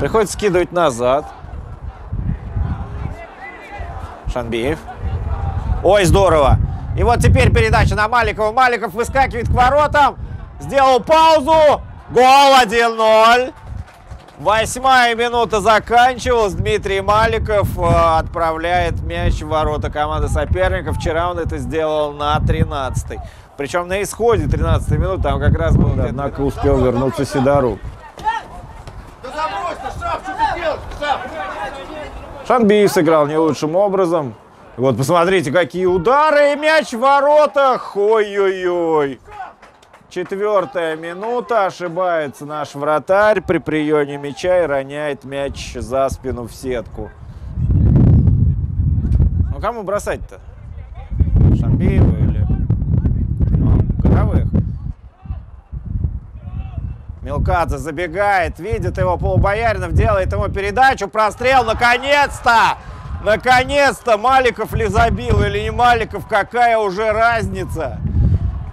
Приходится скидывать назад. Шанбиев. Ой, здорово. И вот теперь передача на Маликова. Маликов выскакивает к воротам. Сделал паузу. Гол 1-0. Восьмая минута заканчивалась. Дмитрий Маликов э, отправляет мяч в ворота команды соперника. Вчера он это сделал на 13-й. Причем на исходе 13 минуты там как раз был... Однако успел вернуться Сидорук. Шанбиев сыграл не лучшим образом. Вот посмотрите, какие удары и мяч в воротах. Ой-ой-ой. Четвертая минута. Ошибается наш вратарь при приеме мяча и роняет мяч за спину в сетку. Ну, кому бросать-то? Шамбиеву или... А, Горовых. Мелкадзе забегает, видит его Полубояринов, делает ему передачу, прострел, наконец-то! Наконец-то Маликов ли забил или не Маликов, какая уже разница?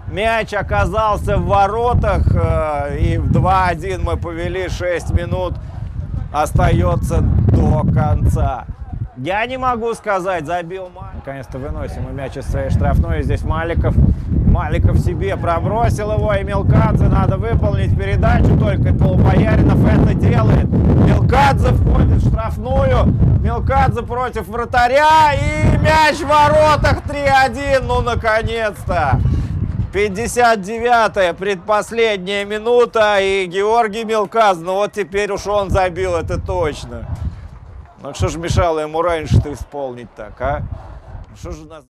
Мяч оказался в воротах, э, и в 2-1 мы повели 6 минут. Остается до конца. Я не могу сказать, забил Маликов. Наконец-то выносим мы мяч из своей штрафной. Здесь Маликов. Маликов себе пробросил его, и Мелкадзе надо выполнить передачу только. И Полубояринов это делает. Мелкадзе входит в штрафную. Мелкадзе против вратаря. И мяч в воротах 3-1. Ну, наконец-то. 59-я, предпоследняя минута, и Георгий Мелказ, ну вот теперь уж он забил, это точно. Ну что ж мешало ему раньше-то исполнить так, а? Что же у нас...